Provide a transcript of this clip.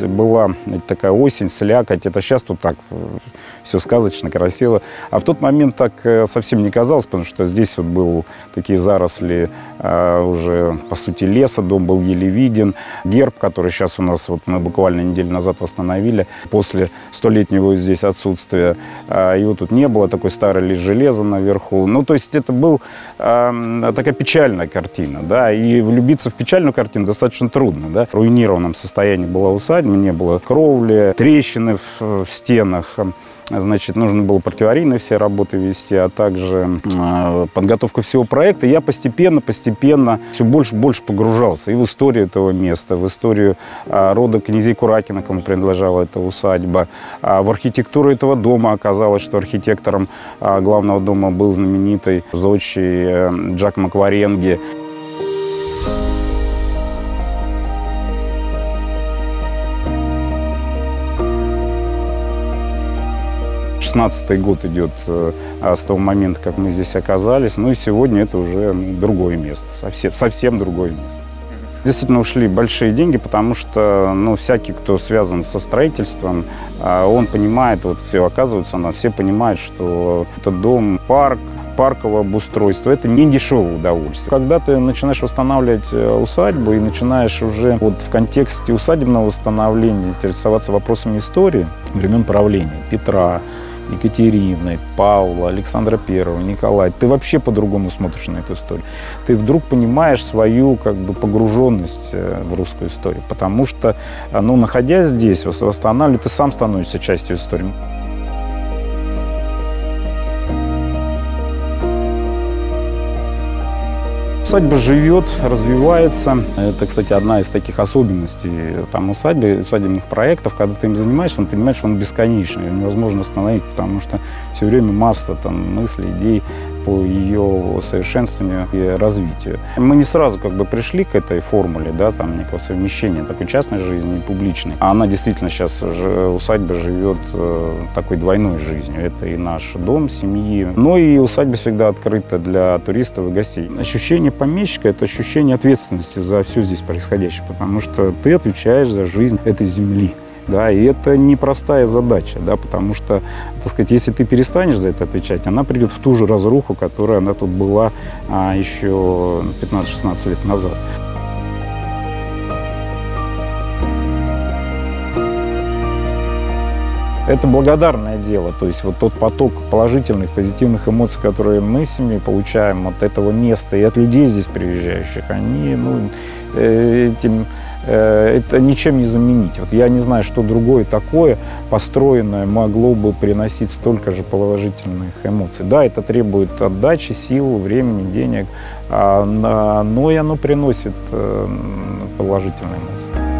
была такая осень, слякоть. Это сейчас тут так все сказочно, красиво. А в тот момент так совсем не казалось, потому что здесь вот был такие заросли уже, по сути, леса, дом был еле виден. Герб, который сейчас у нас, вот мы буквально неделю назад восстановили, после столетнего здесь отсутствия, его тут не было, такой старый лишь железо наверху. Ну, то есть это был такая печальная картина, да, и влюбиться в печальную картину достаточно трудно, да. В руинированном состоянии была усадьба, не было кровли, трещины в, в стенах, Значит, нужно было противарийные все работы вести, а также э, подготовка всего проекта. Я постепенно, постепенно все больше и больше погружался и в историю этого места, в историю э, рода князей Куракина, кому принадлежала эта усадьба, а в архитектуру этого дома. Оказалось, что архитектором э, главного дома был знаменитый зодчий э, Джак Макваренги. 16 год идет э, с того момента, как мы здесь оказались. Ну и сегодня это уже другое место, совсем, совсем другое место. Действительно ушли большие деньги, потому что ну, всякий, кто связан со строительством, а, он понимает, вот все оказывается, на все понимают, что этот дом, парк, парковое обустройство. Это не дешевое удовольствие. Когда ты начинаешь восстанавливать э, усадьбу и начинаешь уже вот в контексте усадебного восстановления интересоваться вопросами истории времен правления Петра, Екатерины, Павла, Александра Первого, Николая, ты вообще по-другому смотришь на эту историю. Ты вдруг понимаешь свою как бы погруженность э, в русскую историю, потому что, э, ну, находясь здесь, восстанавливая, ты сам становишься частью истории. Усадьба живет, развивается. Это, кстати, одна из таких особенностей там усадьбы, усадебных проектов. Когда ты им занимаешься, он понимает, что он бесконечный, невозможно остановить, потому что все время масса там, мыслей, идей по ее совершенствованию и развитию. Мы не сразу как бы пришли к этой формуле, да, там некого совмещения такой частной жизни и публичной. А она действительно сейчас усадьба живет э, такой двойной жизнью. Это и наш дом семьи, но и усадьба всегда открыта для туристов и гостей. Ощущение помещика – это ощущение ответственности за все здесь происходящее, потому что ты отвечаешь за жизнь этой земли. Да, и это непростая задача, да, потому что, так сказать, если ты перестанешь за это отвечать, она придет в ту же разруху, которая она тут была а, еще 15-16 лет назад. Это благодарное дело, то есть вот тот поток положительных, позитивных эмоций, которые мы с семьей получаем от этого места и от людей здесь приезжающих, они ну, э, этим это ничем не заменить. Вот я не знаю, что другое такое построенное могло бы приносить столько же положительных эмоций. Да, это требует отдачи, сил, времени, денег, а, но и оно приносит э, положительные эмоции.